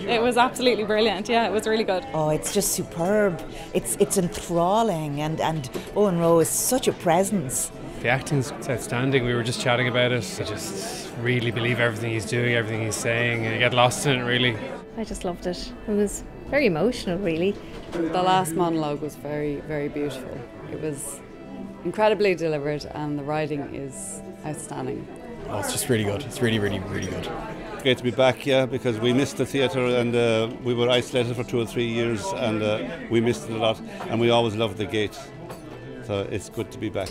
It was absolutely brilliant. Yeah, it was really good. Oh, it's just superb. It's it's enthralling, and and Owen Roe is such a presence. The acting's outstanding. We were just chatting about it. I just really believe everything he's doing, everything he's saying. You get lost in it, really. I just loved it. It was very emotional, really. The last monologue was very, very beautiful. It was incredibly delivered, and the writing is outstanding. Oh, it's just really good. It's really, really, really good. Great to be back, yeah, because we missed the theatre and uh, we were isolated for two or three years and uh, we missed it a lot, and we always loved the gate. So it's good to be back.